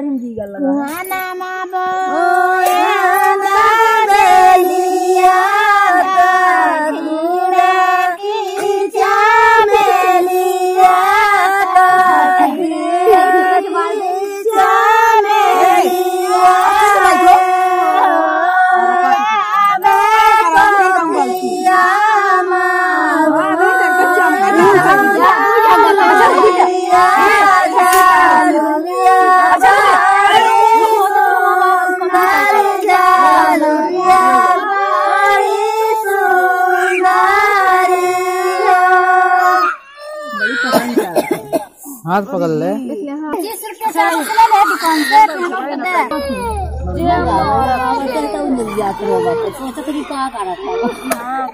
Darling Giga. Wahana Mabo. Oh. हाथ पकड़ ले। हाँ।